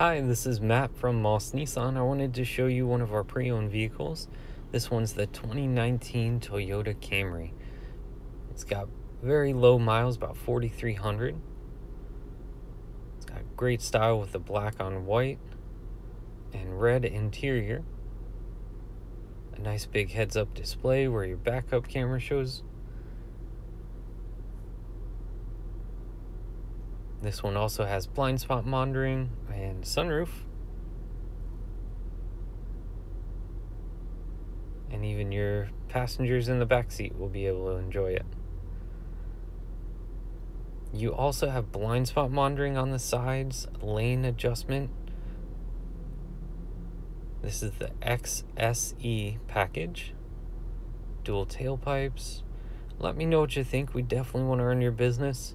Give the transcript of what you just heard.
Hi, this is Matt from Maus Nissan. I wanted to show you one of our pre-owned vehicles. This one's the 2019 Toyota Camry. It's got very low miles, about 4,300. It's got great style with the black on white and red interior. A nice big heads-up display where your backup camera shows This one also has blind spot monitoring and sunroof. And even your passengers in the back seat will be able to enjoy it. You also have blind spot monitoring on the sides, lane adjustment. This is the XSE package. Dual tailpipes. Let me know what you think. We definitely want to earn your business.